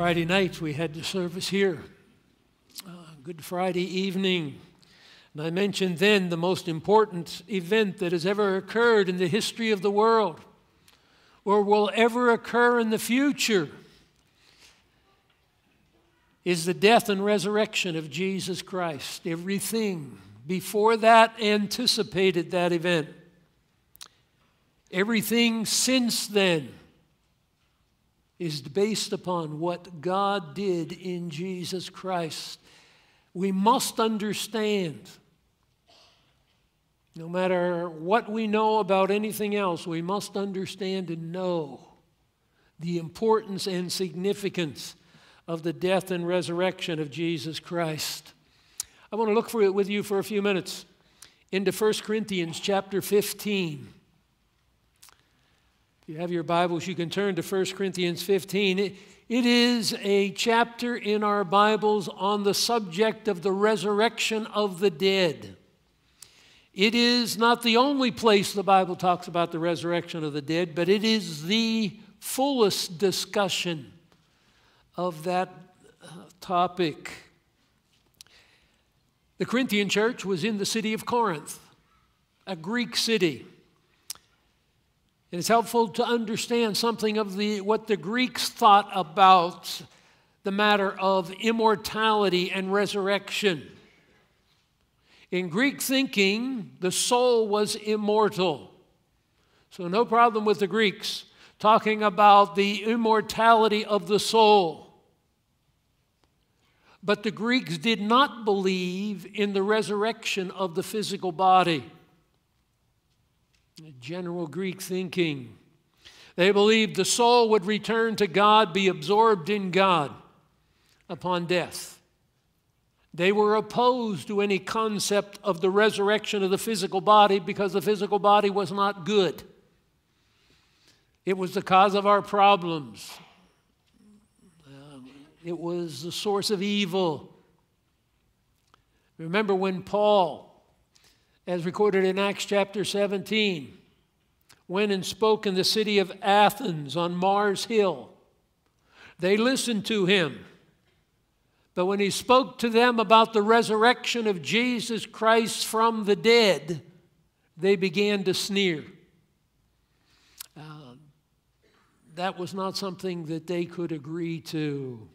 Friday night we had the service here, uh, Good Friday evening. And I mentioned then the most important event that has ever occurred in the history of the world, or will ever occur in the future, is the death and resurrection of Jesus Christ. Everything before that anticipated that event. Everything since then is based upon what God did in Jesus Christ. We must understand, no matter what we know about anything else, we must understand and know the importance and significance of the death and resurrection of Jesus Christ. I want to look for it with you for a few minutes into 1 Corinthians chapter 15 you have your Bibles, you can turn to 1 Corinthians 15. It, it is a chapter in our Bibles on the subject of the resurrection of the dead. It is not the only place the Bible talks about the resurrection of the dead, but it is the fullest discussion of that uh, topic. The Corinthian church was in the city of Corinth, a Greek city. It's helpful to understand something of the, what the Greeks thought about the matter of immortality and resurrection. In Greek thinking, the soul was immortal. So, no problem with the Greeks talking about the immortality of the soul. But the Greeks did not believe in the resurrection of the physical body general Greek thinking. They believed the soul would return to God, be absorbed in God upon death. They were opposed to any concept of the resurrection of the physical body because the physical body was not good. It was the cause of our problems, um, it was the source of evil. Remember when Paul as recorded in Acts chapter 17, went and spoke in the city of Athens on Mars Hill. They listened to him. But when he spoke to them about the resurrection of Jesus Christ from the dead, they began to sneer. Uh, that was not something that they could agree to.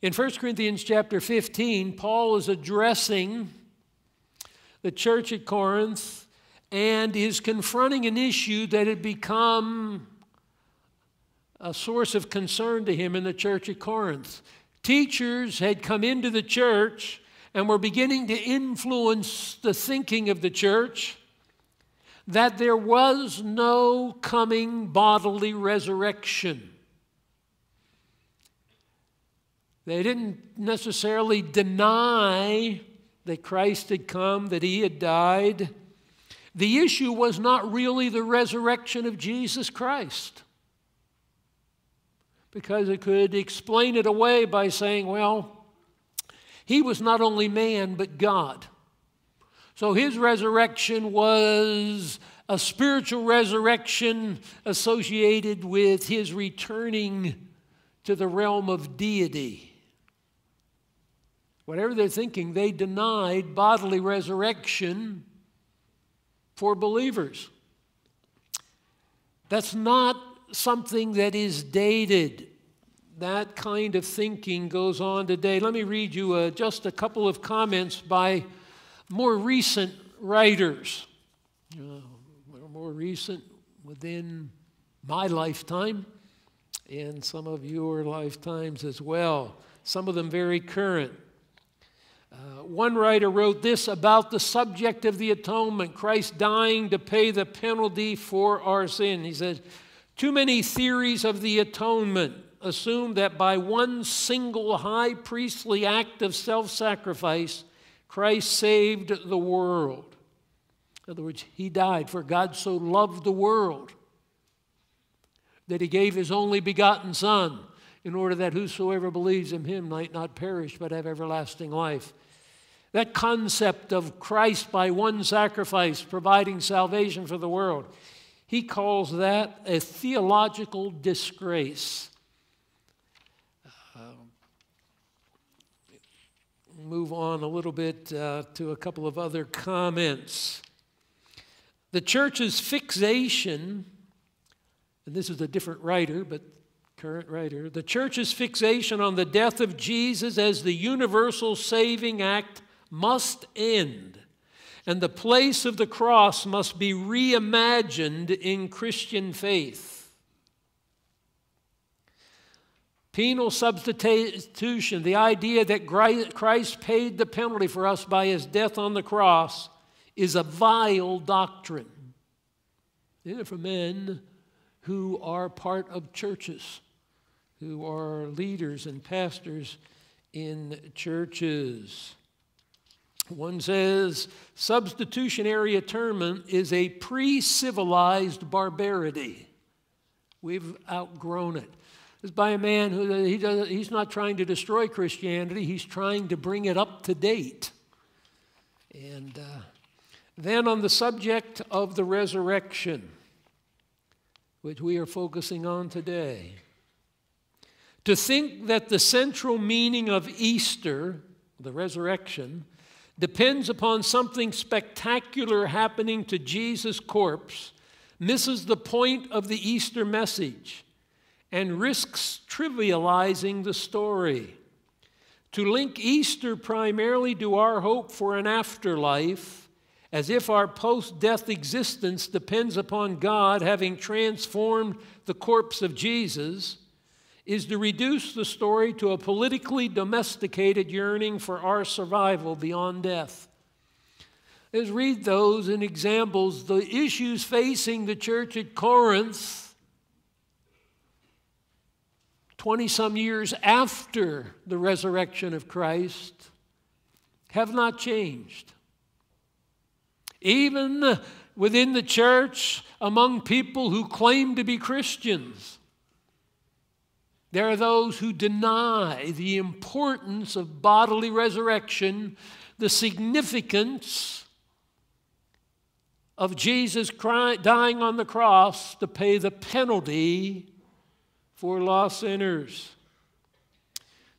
In 1 Corinthians chapter 15, Paul is addressing the church at Corinth and is confronting an issue that had become a source of concern to him in the church at Corinth. Teachers had come into the church and were beginning to influence the thinking of the church that there was no coming bodily resurrection. They didn't necessarily deny that Christ had come, that he had died. The issue was not really the resurrection of Jesus Christ. Because it could explain it away by saying, well, he was not only man, but God. So his resurrection was a spiritual resurrection associated with his returning to the realm of deity. Whatever they're thinking, they denied bodily resurrection for believers. That's not something that is dated. That kind of thinking goes on today. Let me read you uh, just a couple of comments by more recent writers. Uh, more recent within my lifetime and some of your lifetimes as well. Some of them very current. One writer wrote this about the subject of the atonement, Christ dying to pay the penalty for our sin. He says, Too many theories of the atonement assume that by one single high priestly act of self sacrifice, Christ saved the world. In other words, he died, for God so loved the world that he gave his only begotten Son in order that whosoever believes in him might not perish but have everlasting life. That concept of Christ by one sacrifice providing salvation for the world, he calls that a theological disgrace. Um, move on a little bit uh, to a couple of other comments. The church's fixation, and this is a different writer, but current writer, the church's fixation on the death of Jesus as the universal saving act must end, and the place of the cross must be reimagined in Christian faith. Penal substitution, the idea that Christ paid the penalty for us by his death on the cross, is a vile doctrine. Even for men who are part of churches, who are leaders and pastors in churches. One says substitutionary atonement is a pre civilized barbarity. We've outgrown it. it is by a man who he does, he's not trying to destroy Christianity, he's trying to bring it up to date. And uh, then on the subject of the resurrection, which we are focusing on today, to think that the central meaning of Easter, the resurrection, depends upon something spectacular happening to Jesus' corpse misses the point of the Easter message and risks trivializing the story. To link Easter primarily to our hope for an afterlife, as if our post death existence depends upon God having transformed the corpse of Jesus, is to reduce the story to a politically domesticated yearning for our survival beyond death. Let's read those in examples. The issues facing the church at Corinth 20 some years after the resurrection of Christ have not changed. Even within the church, among people who claim to be Christians, there are those who deny the importance of bodily resurrection, the significance of Jesus dying on the cross to pay the penalty for lost sinners.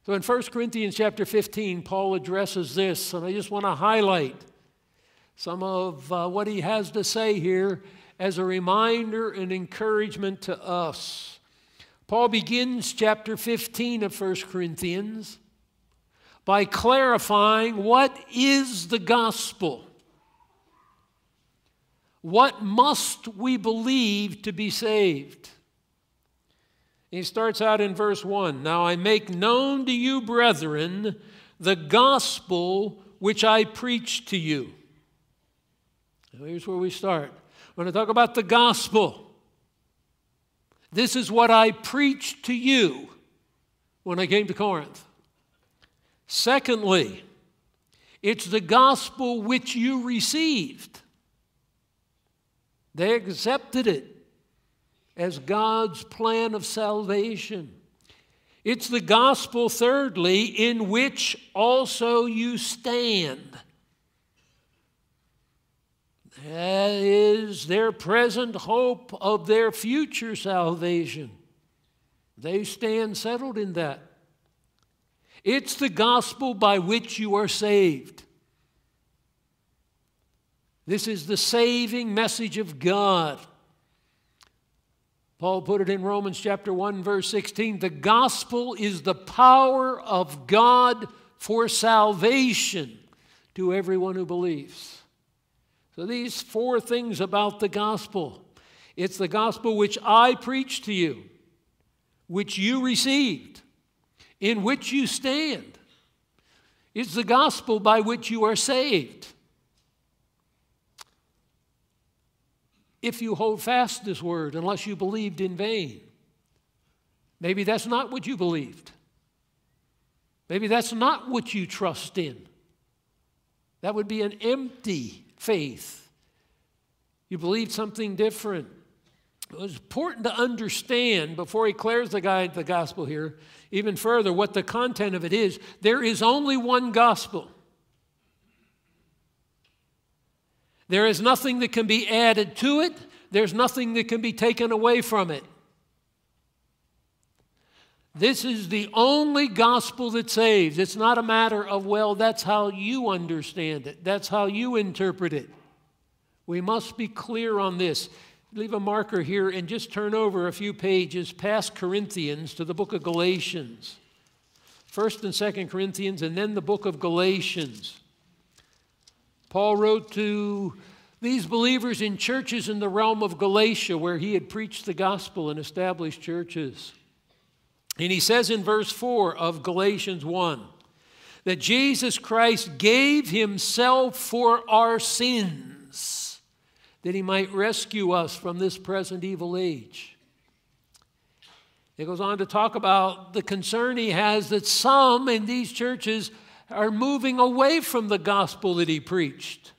So in 1 Corinthians chapter 15, Paul addresses this, and I just want to highlight some of uh, what he has to say here as a reminder and encouragement to us. Paul begins chapter 15 of 1 Corinthians by clarifying what is the gospel. What must we believe to be saved? He starts out in verse 1 Now I make known to you, brethren, the gospel which I preached to you. Now here's where we start. When I talk about the gospel, this is what I preached to you when I came to Corinth. Secondly, it's the gospel which you received. They accepted it as God's plan of salvation. It's the gospel, thirdly, in which also you stand. Is their present hope of their future salvation. They stand settled in that. It's the gospel by which you are saved. This is the saving message of God. Paul put it in Romans chapter 1, verse 16 the gospel is the power of God for salvation to everyone who believes. So, these four things about the gospel it's the gospel which I preached to you, which you received, in which you stand. It's the gospel by which you are saved. if you hold fast this word, unless you believed in vain. Maybe that's not what you believed. Maybe that's not what you trust in. That would be an empty faith. You believed something different. It was important to understand before he clears the guide the gospel here, even further, what the content of it is. There is only one gospel. There is nothing that can be added to it, there's nothing that can be taken away from it. This is the only gospel that saves. It's not a matter of, well, that's how you understand it, that's how you interpret it. We must be clear on this. Leave a marker here and just turn over a few pages past Corinthians to the book of Galatians. First and Second Corinthians, and then the book of Galatians. Paul wrote to these believers in churches in the realm of Galatia where he had preached the gospel and established churches. And he says in verse 4 of Galatians 1 that Jesus Christ gave himself for our sins that he might rescue us from this present evil age. It goes on to talk about the concern he has that some in these churches are moving away from the gospel that he preached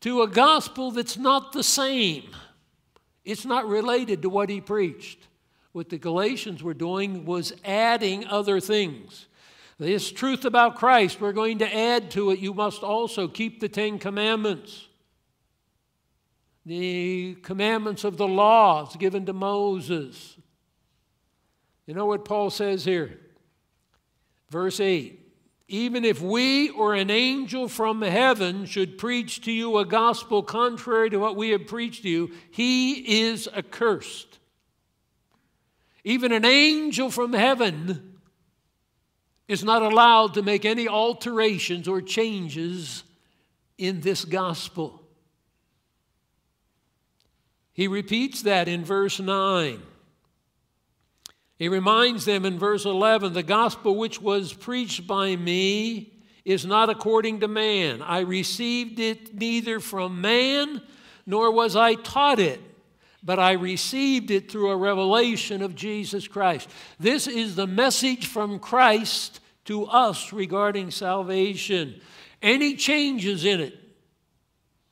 to a gospel that's not the same. It's not related to what he preached. What the Galatians were doing was adding other things. This truth about Christ, we're going to add to it. You must also keep the Ten Commandments. The commandments of the laws given to Moses. You know what Paul says here? Verse 8 Even if we or an angel from heaven should preach to you a gospel contrary to what we have preached to you, he is accursed. Even an angel from heaven is not allowed to make any alterations or changes in this gospel. He repeats that in verse 9. He reminds them in verse 11 the gospel which was preached by me is not according to man. I received it neither from man, nor was I taught it but I received it through a revelation of Jesus Christ. This is the message from Christ to us regarding salvation. Any changes in it,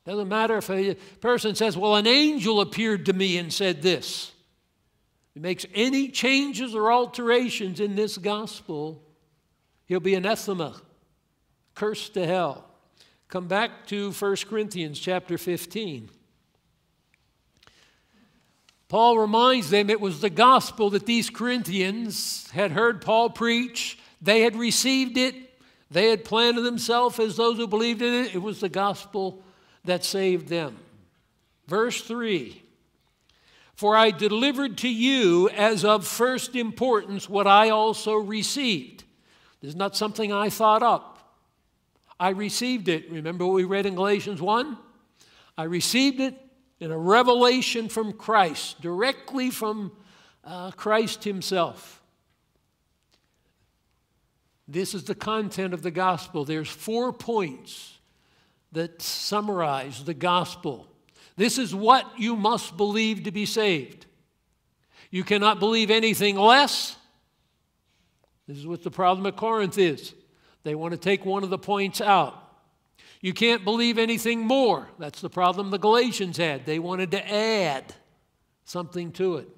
doesn't matter if a person says, Well, an angel appeared to me and said this. It makes any changes or alterations in this gospel, he'll be anathema, cursed to hell. Come back to 1 Corinthians chapter 15. Paul reminds them it was the gospel that these Corinthians had heard Paul preach. They had received it. They had planted themselves as those who believed in it. It was the gospel that saved them. Verse 3 For I delivered to you as of first importance what I also received. This is not something I thought up. I received it. Remember what we read in Galatians 1? I received it in a revelation from Christ, directly from uh, Christ Himself. This is the content of the gospel. There's four points that summarize the gospel. This is what you must believe to be saved. You cannot believe anything less. This is what the problem at Corinth is. They want to take one of the points out. You can't believe anything more. That's the problem the Galatians had. They wanted to add something to it.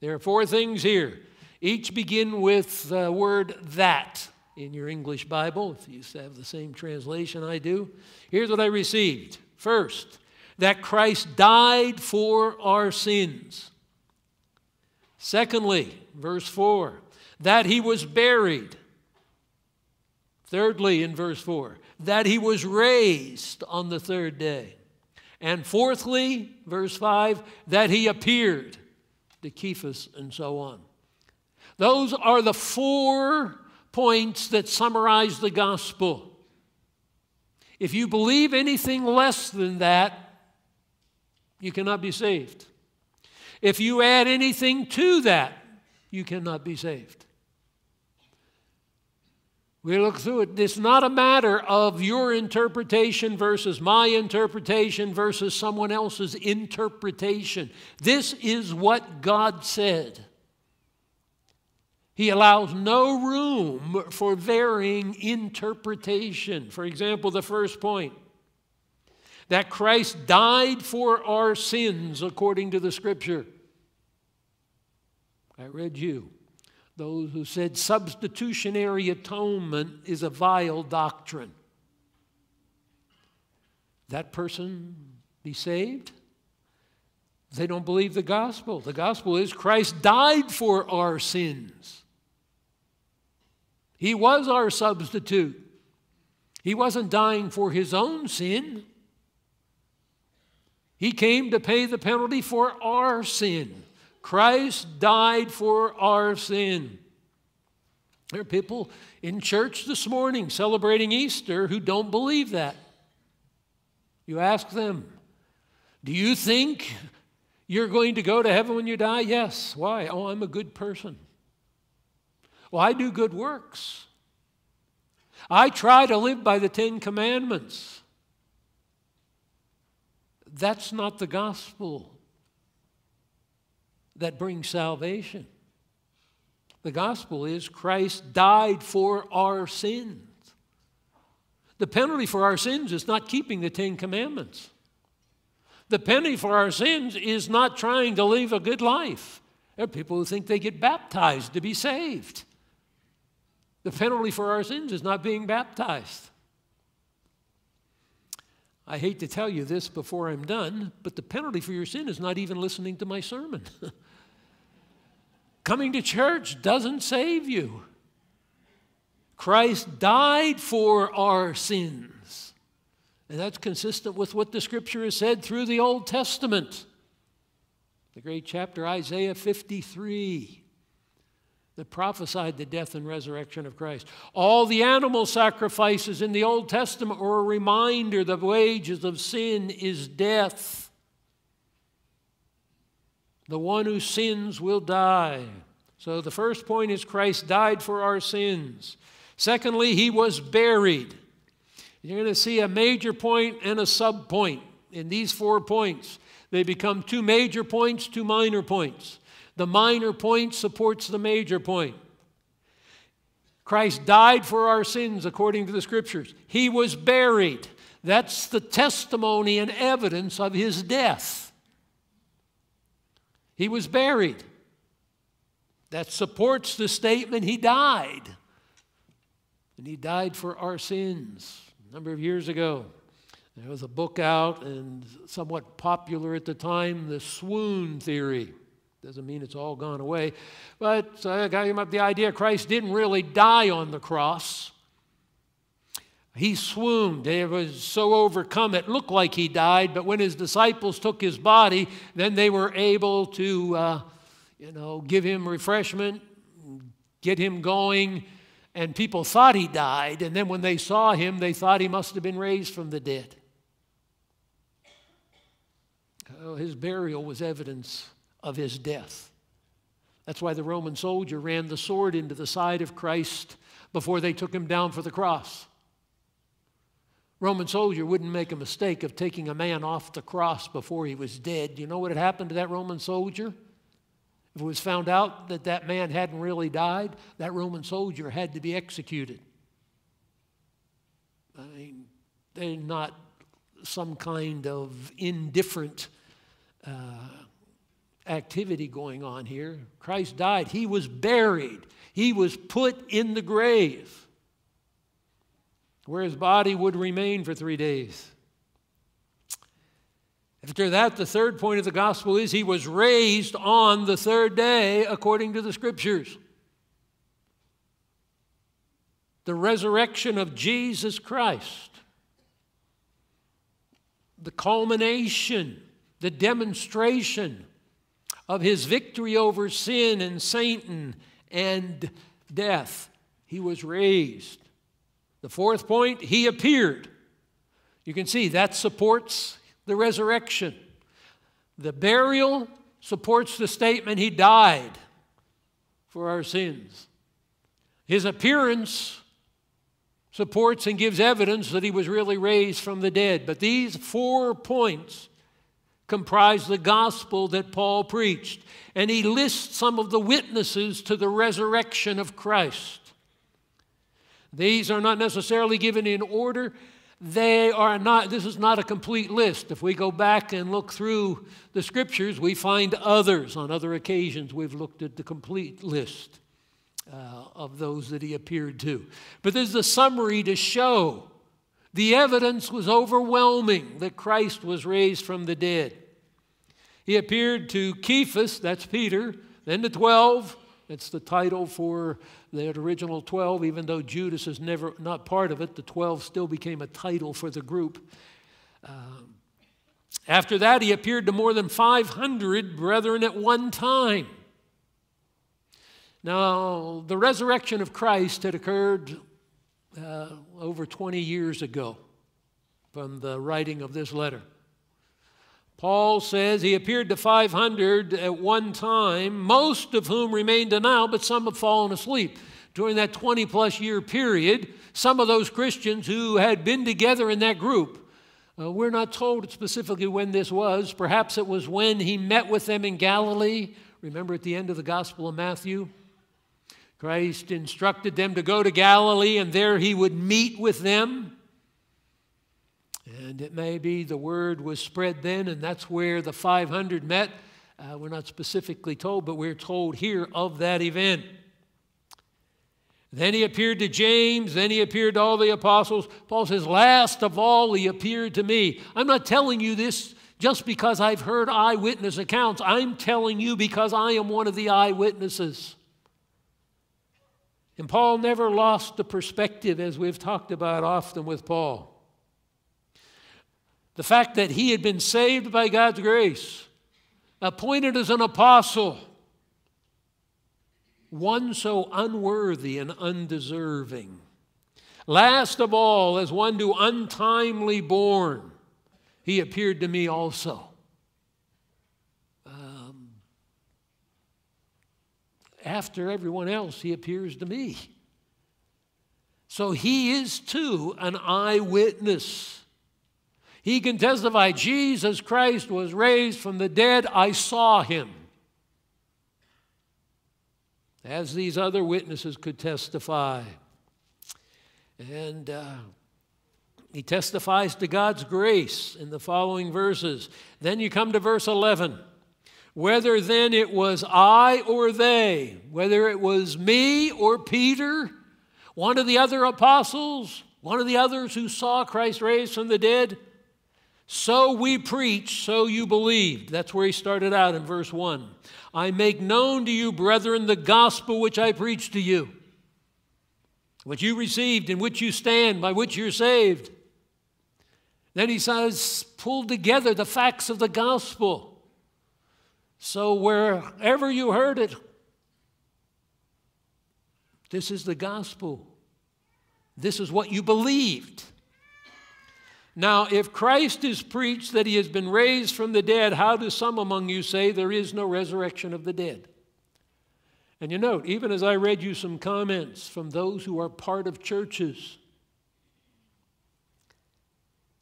There are four things here. Each begin with the word that in your English Bible, if you have the same translation I do. Here's what I received. First, that Christ died for our sins. Secondly, verse 4, that he was buried. Thirdly, in verse 4, that he was raised on the third day. And fourthly, verse 5, that he appeared to Cephas and so on. Those are the four points that summarize the gospel. If you believe anything less than that, you cannot be saved. If you add anything to that, you cannot be saved. We look through it. It's not a matter of your interpretation versus my interpretation versus someone else's interpretation. This is what God said. He allows no room for varying interpretation. For example, the first point that Christ died for our sins according to the scripture. I read you those who said substitutionary atonement is a vile doctrine. That person be saved? They don't believe the gospel. The gospel is Christ died for our sins. He was our substitute. He wasn't dying for his own sin. He came to pay the penalty for our sin. Christ died for our sin. There are people in church this morning celebrating Easter who don't believe that. You ask them, Do you think you're going to go to heaven when you die? Yes. Why? Oh, I'm a good person. Well, I do good works. I try to live by the Ten Commandments. That's not the gospel that brings salvation. The gospel is Christ died for our sins. The penalty for our sins is not keeping the Ten Commandments. The penalty for our sins is not trying to live a good life. There are people who think they get baptized to be saved. The penalty for our sins is not being baptized. I hate to tell you this before I'm done, but the penalty for your sin is not even listening to my sermon. Coming to church doesn't save you. Christ died for our sins. And that's consistent with what the scripture has said through the Old Testament. The great chapter, Isaiah 53, that prophesied the death and resurrection of Christ. All the animal sacrifices in the Old Testament were a reminder the wages of sin is death. The one who sins will die. So the first point is Christ died for our sins. Secondly, he was buried. You're going to see a major point and a sub point in these four points. They become two major points, two minor points. The minor point supports the major point. Christ died for our sins according to the scriptures. He was buried. That's the testimony and evidence of his death. He was buried. That supports the statement he died. And he died for our sins. A number of years ago, there was a book out and somewhat popular at the time, the swoon theory. Doesn't mean it's all gone away. But I him up the idea Christ didn't really die on the cross. He swooned. He was so overcome it looked like he died, but when his disciples took his body, then they were able to, uh, you know, give him refreshment, get him going, and people thought he died. And then when they saw him, they thought he must have been raised from the dead. Oh, his burial was evidence of his death. That's why the Roman soldier ran the sword into the side of Christ before they took him down for the cross. Roman soldier wouldn't make a mistake of taking a man off the cross before he was dead. You know what had happened to that Roman soldier? If it was found out that that man hadn't really died, that Roman soldier had to be executed. I mean, they're not some kind of indifferent uh, activity going on here. Christ died, he was buried, he was put in the grave where his body would remain for three days. After that, the third point of the gospel is he was raised on the third day according to the scriptures. The resurrection of Jesus Christ, the culmination, the demonstration of his victory over sin and Satan and death. He was raised. The fourth point, he appeared. You can see that supports the resurrection. The burial supports the statement he died for our sins. His appearance supports and gives evidence that he was really raised from the dead. But these four points comprise the gospel that Paul preached. And he lists some of the witnesses to the resurrection of Christ. These are not necessarily given in order. They are not, this is not a complete list. If we go back and look through the scriptures, we find others. On other occasions, we've looked at the complete list uh, of those that he appeared to. But there's a summary to show the evidence was overwhelming that Christ was raised from the dead. He appeared to Cephas, that's Peter, then to 12. It's the title for the original 12, even though Judas is never not part of it. The 12 still became a title for the group. Um, after that, he appeared to more than 500 brethren at one time. Now, the resurrection of Christ had occurred uh, over 20 years ago from the writing of this letter. Paul says he appeared to 500 at one time, most of whom remain to now, but some have fallen asleep. During that 20 plus year period, some of those Christians who had been together in that group, uh, we're not told specifically when this was. Perhaps it was when he met with them in Galilee. Remember at the end of the Gospel of Matthew? Christ instructed them to go to Galilee and there he would meet with them. And it may be the word was spread then, and that's where the 500 met. Uh, we're not specifically told, but we're told here of that event. Then he appeared to James, then he appeared to all the apostles. Paul says, Last of all, he appeared to me. I'm not telling you this just because I've heard eyewitness accounts. I'm telling you because I am one of the eyewitnesses. And Paul never lost the perspective, as we've talked about often with Paul. The fact that he had been saved by God's grace, appointed as an apostle, one so unworthy and undeserving. Last of all, as one to untimely born, he appeared to me also. After everyone else, he appears to me. So he is too an eyewitness. He can testify Jesus Christ was raised from the dead. I saw him. As these other witnesses could testify. And uh, he testifies to God's grace in the following verses. Then you come to verse 11. Whether then it was I or they, whether it was me or Peter, one of the other apostles, one of the others who saw Christ raised from the dead, so we preach, so you believed. That's where he started out in verse 1. I make known to you, brethren, the gospel which I preached to you, which you received, in which you stand, by which you're saved. Then he says, pull together the facts of the gospel. So, wherever you heard it, this is the gospel. This is what you believed. Now, if Christ is preached that he has been raised from the dead, how do some among you say there is no resurrection of the dead? And you note, even as I read you some comments from those who are part of churches,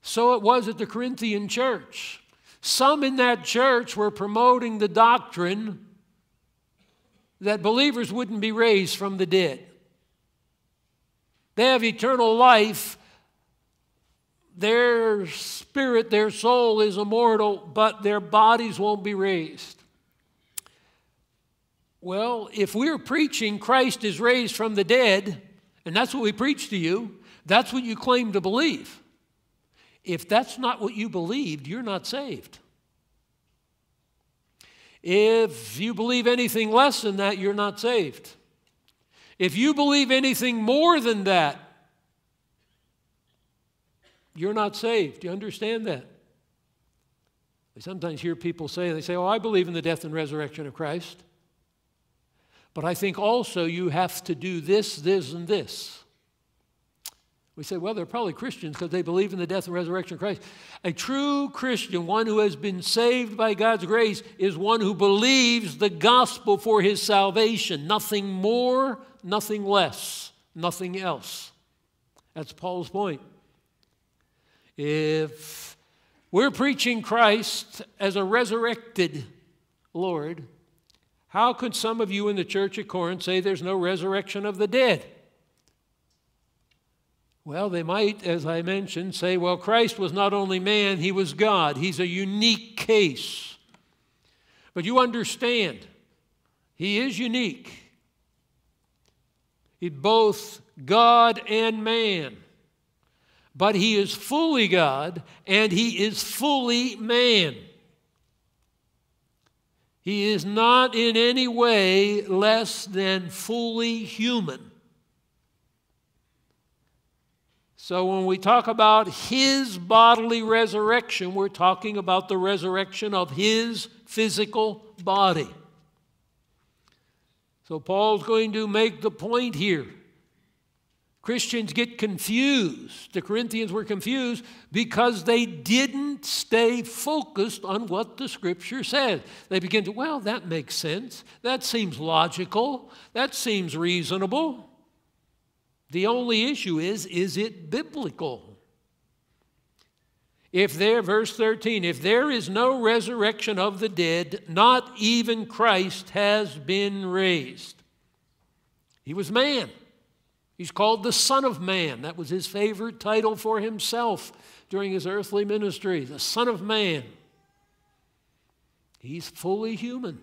so it was at the Corinthian church. Some in that church were promoting the doctrine that believers wouldn't be raised from the dead. They have eternal life. Their spirit, their soul is immortal, but their bodies won't be raised. Well, if we're preaching Christ is raised from the dead, and that's what we preach to you, that's what you claim to believe. If that's not what you believed, you're not saved. If you believe anything less than that, you're not saved. If you believe anything more than that, you're not saved. Do you understand that? I sometimes hear people say, they say, Oh, I believe in the death and resurrection of Christ. But I think also you have to do this, this, and this. We say, well, they're probably Christians because they believe in the death and resurrection of Christ. A true Christian, one who has been saved by God's grace, is one who believes the gospel for his salvation. Nothing more, nothing less, nothing else. That's Paul's point. If we're preaching Christ as a resurrected Lord, how could some of you in the church at Corinth say there's no resurrection of the dead? Well, they might, as I mentioned, say, well, Christ was not only man, he was God. He's a unique case. But you understand, he is unique. He's both God and man. But he is fully God and he is fully man. He is not in any way less than fully human. So, when we talk about his bodily resurrection, we're talking about the resurrection of his physical body. So, Paul's going to make the point here Christians get confused. The Corinthians were confused because they didn't stay focused on what the Scripture said. They begin to, well, that makes sense. That seems logical. That seems reasonable. The only issue is, is it biblical? If there, verse 13, if there is no resurrection of the dead, not even Christ has been raised. He was man. He's called the Son of Man. That was his favorite title for himself during his earthly ministry, the Son of Man. He's fully human.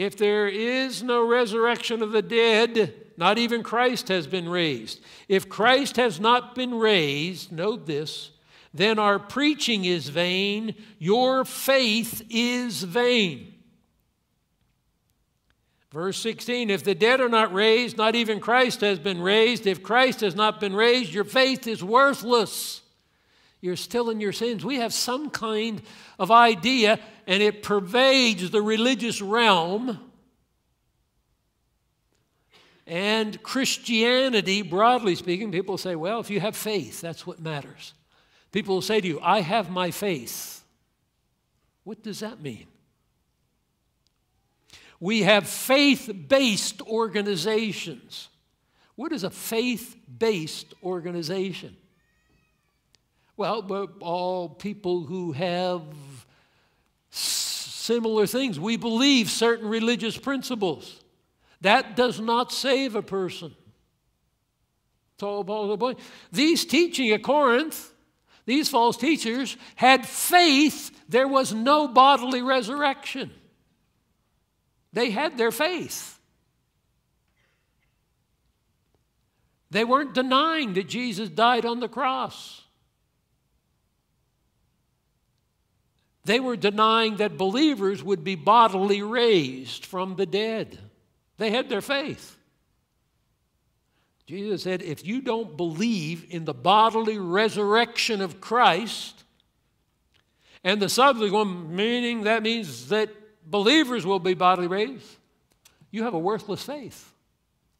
If there is no resurrection of the dead, not even Christ has been raised. If Christ has not been raised, note this, then our preaching is vain, your faith is vain. Verse 16 If the dead are not raised, not even Christ has been raised. If Christ has not been raised, your faith is worthless. You're still in your sins. We have some kind of idea, and it pervades the religious realm. And Christianity, broadly speaking, people say, well, if you have faith, that's what matters. People will say to you, I have my faith. What does that mean? We have faith based organizations. What is a faith based organization? Well, all people who have similar things. We believe certain religious principles. That does not save a person. It's all about the. These teaching at Corinth, these false teachers, had faith there was no bodily resurrection. They had their faith. They weren't denying that Jesus died on the cross. They were denying that believers would be bodily raised from the dead. They had their faith. Jesus said, if you don't believe in the bodily resurrection of Christ, and the subsequent meaning that means that believers will be bodily raised, you have a worthless faith.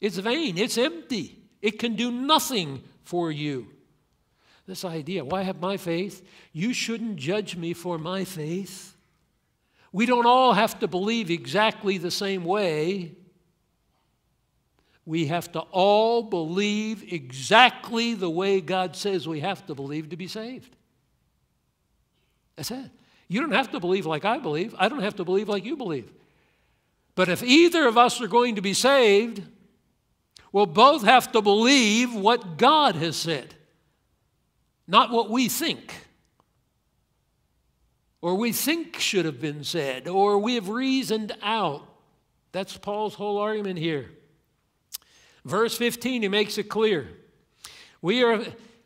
It's vain, it's empty, it can do nothing for you. This idea, why have my faith? You shouldn't judge me for my faith. We don't all have to believe exactly the same way. We have to all believe exactly the way God says we have to believe to be saved. That's it. You don't have to believe like I believe. I don't have to believe like you believe. But if either of us are going to be saved, we'll both have to believe what God has said, not what we think, or we think should have been said, or we have reasoned out. That's Paul's whole argument here. Verse 15, he makes it clear. We are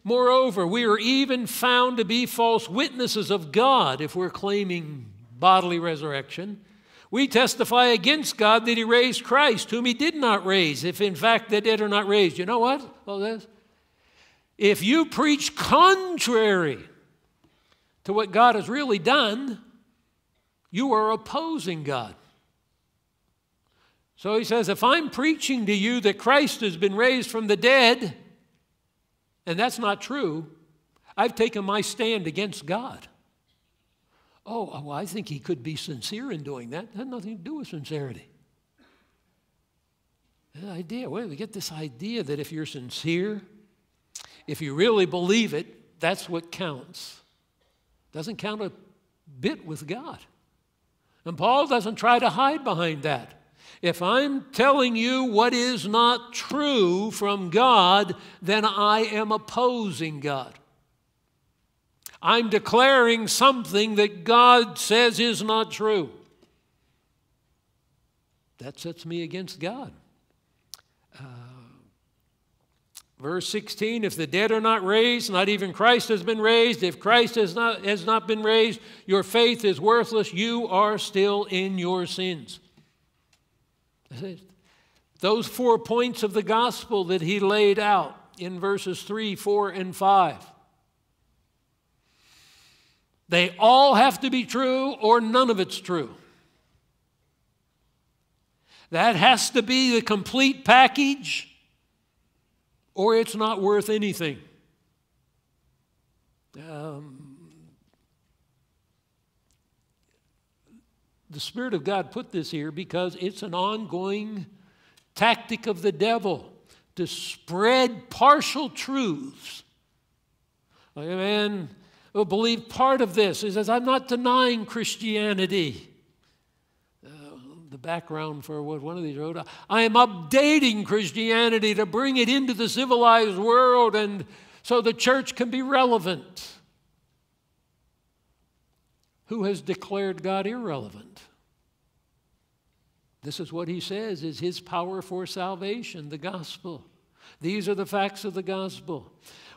Moreover, we are even found to be false witnesses of God if we're claiming bodily resurrection. We testify against God that He raised Christ, whom He did not raise, if in fact the dead are not raised. You know what? Well, this. If you preach contrary to what God has really done, you are opposing God. So he says, if I'm preaching to you that Christ has been raised from the dead, and that's not true, I've taken my stand against God. Oh, well, I think he could be sincere in doing that. That had nothing to do with sincerity. The idea, where we get this idea that if you're sincere, if you really believe it, that's what counts. Doesn't count a bit with God. And Paul doesn't try to hide behind that. If I'm telling you what is not true from God, then I am opposing God. I'm declaring something that God says is not true. That sets me against God. Uh, Verse 16 If the dead are not raised, not even Christ has been raised. If Christ has not, has not been raised, your faith is worthless. You are still in your sins. Those four points of the gospel that he laid out in verses 3, 4, and 5. They all have to be true, or none of it's true. That has to be the complete package or it's not worth anything. Um, the Spirit of God put this here because it's an ongoing tactic of the devil to spread partial truths. Like a man will believe part of this. He says, I'm not denying Christianity the background for what one of these wrote. I am updating Christianity to bring it into the civilized world and so the church can be relevant. Who has declared God irrelevant? This is what he says is his power for salvation, the gospel. These are the facts of the gospel.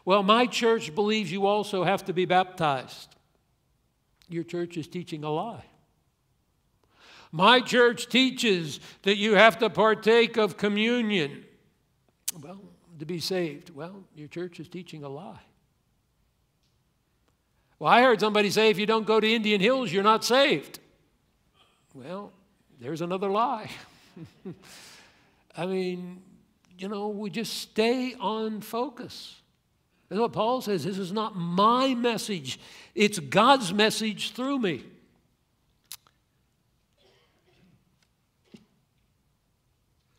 Well, my church believes you also have to be baptized. Your church is teaching a lie. My church teaches that you have to partake of communion. Well, to be saved. Well, your church is teaching a lie. Well, I heard somebody say if you don't go to Indian Hills, you're not saved. Well, there's another lie. I mean, you know, we just stay on focus. That's what Paul says. This is not my message, it's God's message through me.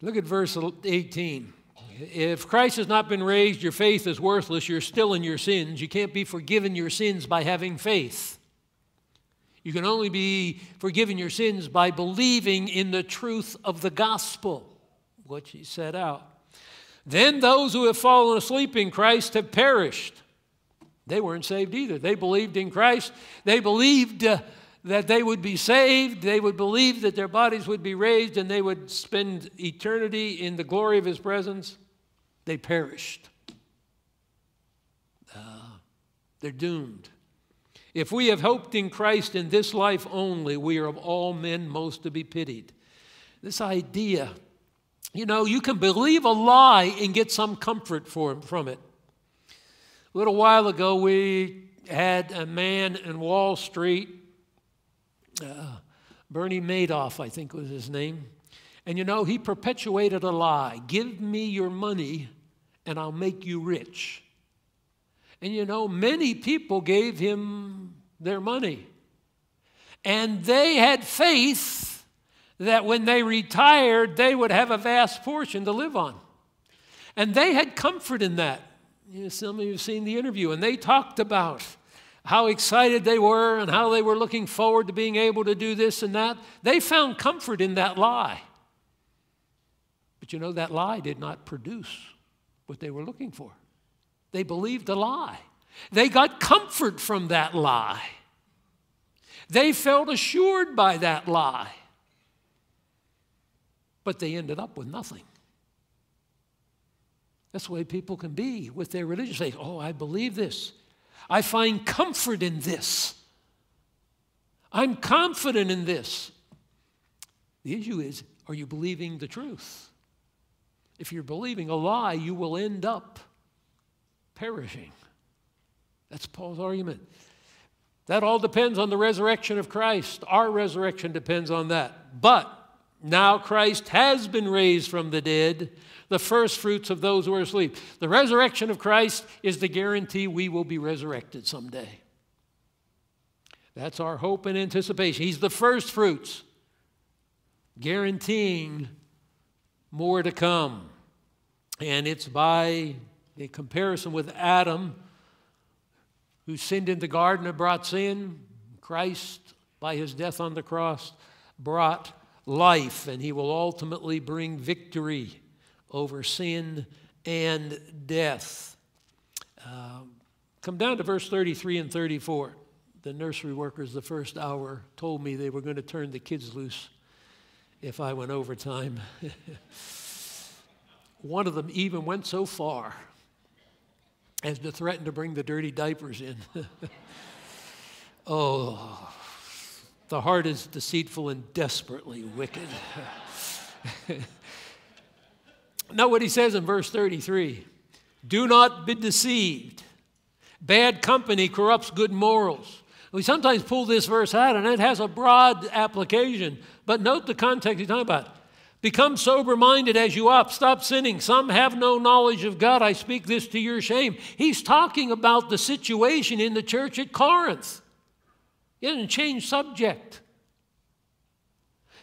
Look at verse 18. If Christ has not been raised, your faith is worthless. You're still in your sins. You can't be forgiven your sins by having faith. You can only be forgiven your sins by believing in the truth of the gospel, which he set out. Then those who have fallen asleep in Christ have perished. They weren't saved either. They believed in Christ. They believed uh, that they would be saved, they would believe that their bodies would be raised, and they would spend eternity in the glory of His presence, they perished. Uh, they're doomed. If we have hoped in Christ in this life only, we are of all men most to be pitied. This idea, you know, you can believe a lie and get some comfort for, from it. A little while ago, we had a man in Wall Street uh, Bernie Madoff, I think was his name. And you know, he perpetuated a lie give me your money and I'll make you rich. And you know, many people gave him their money. And they had faith that when they retired, they would have a vast portion to live on. And they had comfort in that. You know, some of you have seen the interview, and they talked about how excited they were and how they were looking forward to being able to do this and that. They found comfort in that lie. But you know, that lie did not produce what they were looking for. They believed a lie. They got comfort from that lie. They felt assured by that lie. But they ended up with nothing. That's the way people can be with their religion. Say, oh, I believe this. I find comfort in this. I'm confident in this. The issue is are you believing the truth? If you're believing a lie, you will end up perishing. That's Paul's argument. That all depends on the resurrection of Christ. Our resurrection depends on that. But now Christ has been raised from the dead the first fruits of those who are asleep. The resurrection of Christ is the guarantee we will be resurrected someday. That's our hope and anticipation. He's the first fruits, guaranteeing more to come. And it's by a comparison with Adam, who sinned in the garden and brought sin. Christ, by his death on the cross, brought life, and he will ultimately bring victory over sin and death. Uh, come down to verse 33 and 34. The nursery workers, the first hour, told me they were going to turn the kids loose if I went overtime. One of them even went so far as to threaten to bring the dirty diapers in. oh, the heart is deceitful and desperately wicked. Now, what he says in verse 33 Do not be deceived. Bad company corrupts good morals. We sometimes pull this verse out and it has a broad application, but note the context he's talking about. Become sober minded as you ought. Stop sinning. Some have no knowledge of God. I speak this to your shame. He's talking about the situation in the church at Corinth. He doesn't change subject.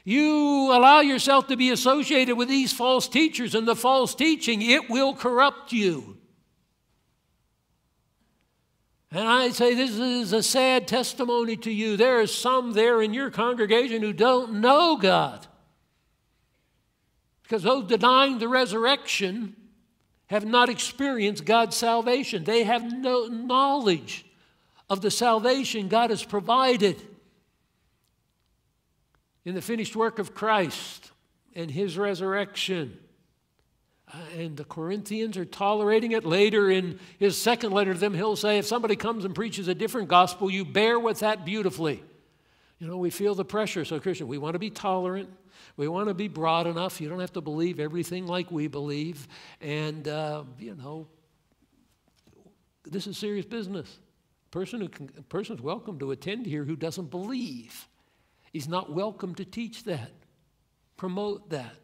You allow yourself to be associated with these false teachers and the false teaching, it will corrupt you. And I say this is a sad testimony to you. There are some there in your congregation who don't know God. Because those denying the resurrection have not experienced God's salvation. They have no knowledge of the salvation God has provided in the finished work of Christ and his resurrection. Uh, and the Corinthians are tolerating it. Later in his second letter to them, he'll say, If somebody comes and preaches a different gospel, you bear with that beautifully. You know, we feel the pressure. So, Christian, we want to be tolerant. We want to be broad enough. You don't have to believe everything like we believe. And, uh, you know, this is serious business. Person who can, person's welcome to attend here who doesn't believe. He's not welcome to teach that, promote that.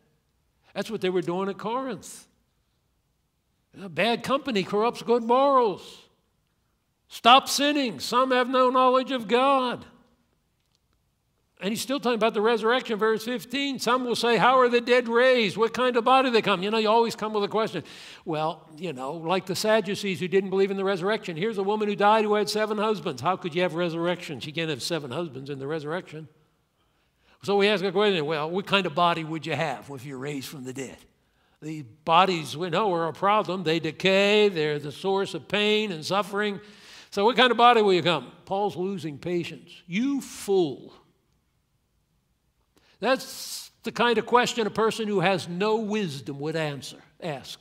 That's what they were doing at Corinth. Bad company corrupts good morals. Stop sinning. Some have no knowledge of God. And he's still talking about the resurrection, verse 15. Some will say, How are the dead raised? What kind of body they come? You know, you always come with a question. Well, you know, like the Sadducees who didn't believe in the resurrection. Here's a woman who died who had seven husbands. How could you have resurrection? She can't have seven husbands in the resurrection. So we ask a question well, what kind of body would you have if you're raised from the dead? The bodies we know are a problem. They decay, they're the source of pain and suffering. So, what kind of body will you come? Paul's losing patience. You fool. That's the kind of question a person who has no wisdom would answer, ask.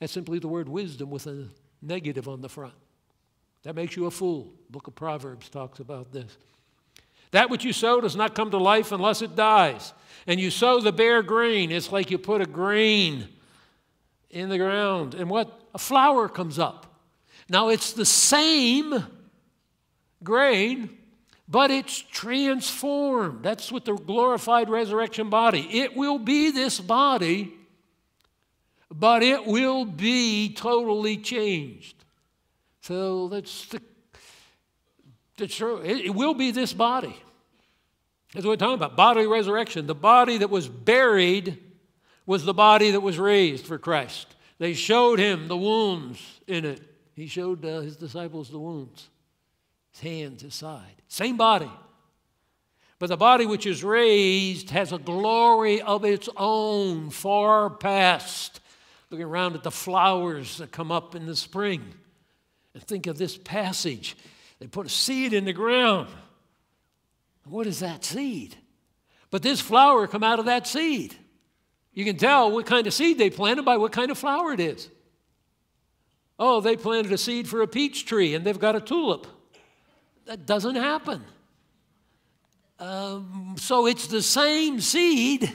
That's simply the word wisdom with a negative on the front. That makes you a fool. Book of Proverbs talks about this. That which you sow does not come to life unless it dies. And you sow the bare grain. It's like you put a grain in the ground. And what? A flower comes up. Now it's the same grain, but it's transformed. That's what the glorified resurrection body. It will be this body, but it will be totally changed. So that's the, that's true. It, it will be this body. That's what we're talking about bodily resurrection. The body that was buried was the body that was raised for Christ. They showed him the wounds in it. He showed uh, his disciples the wounds his hands, his side. Same body. But the body which is raised has a glory of its own, far past. Looking around at the flowers that come up in the spring. And think of this passage. They put a seed in the ground. What is that seed? But this flower come out of that seed. You can tell what kind of seed they planted by what kind of flower it is. Oh, they planted a seed for a peach tree and they've got a tulip. That doesn't happen. Um, so it's the same seed,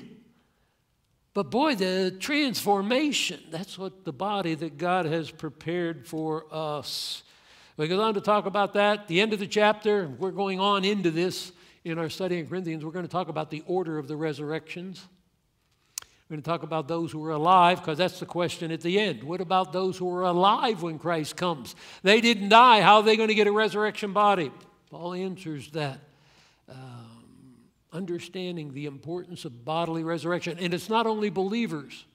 but boy, the transformation, that's what the body that God has prepared for us. We go on to talk about that. The end of the chapter, we're going on into this in our study in Corinthians. We're going to talk about the order of the resurrections. We're going to talk about those who are alive because that's the question at the end. What about those who are alive when Christ comes? They didn't die. How are they going to get a resurrection body? Paul answers that. Um, understanding the importance of bodily resurrection. And it's not only believers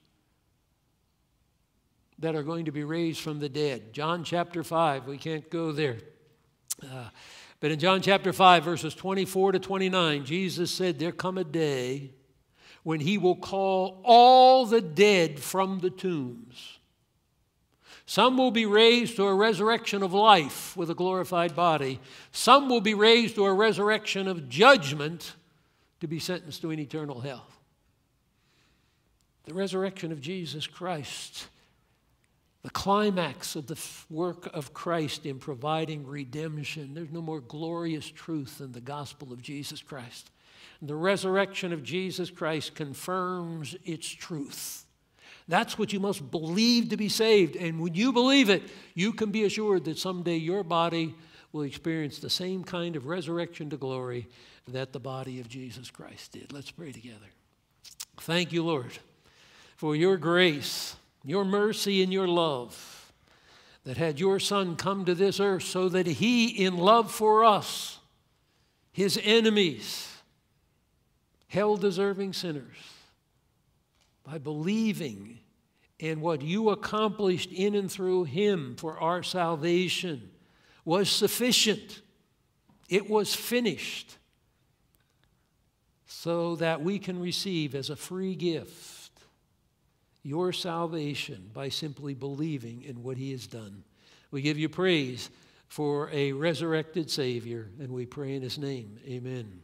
that are going to be raised from the dead. John chapter 5, we can't go there. Uh, but in John chapter 5, verses 24 to 29, Jesus said, There come a day when he will call all the dead from the tombs. Some will be raised to a resurrection of life with a glorified body. Some will be raised to a resurrection of judgment to be sentenced to an eternal hell. The resurrection of Jesus Christ the climax of the work of Christ in providing redemption. There's no more glorious truth than the gospel of Jesus Christ. The resurrection of Jesus Christ confirms its truth. That's what you must believe to be saved. And when you believe it, you can be assured that someday your body will experience the same kind of resurrection to glory that the body of Jesus Christ did. Let's pray together. Thank you, Lord, for your grace your mercy and your love that had your Son come to this earth so that he, in love for us, his enemies, hell deserving sinners, by believing in what you accomplished in and through him for our salvation, was sufficient. It was finished so that we can receive as a free gift your salvation by simply believing in what he has done. We give you praise for a resurrected Savior, and we pray in his name. Amen.